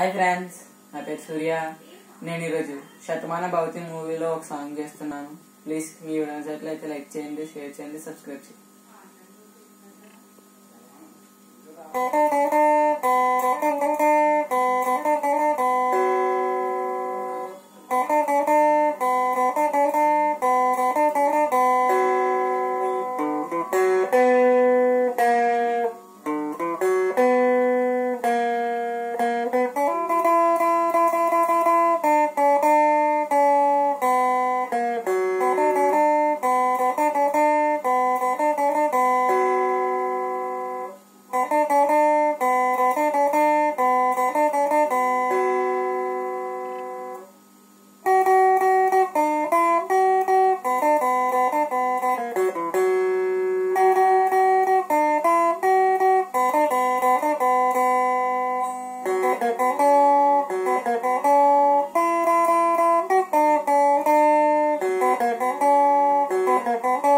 Hi friends నా పేరు సూర్య. నేను ఈరోజు శతమాన భవతి మూవీలో ఒక సాంగ్ చేస్తున్నాను. ప్లీజ్ మీ వీడియో నచ్చినట్లయితే లైక్ చేయండి షేర్ చేయండి సబ్స్క్రైబ్ చేయండి. Thank Ha ha ha ha!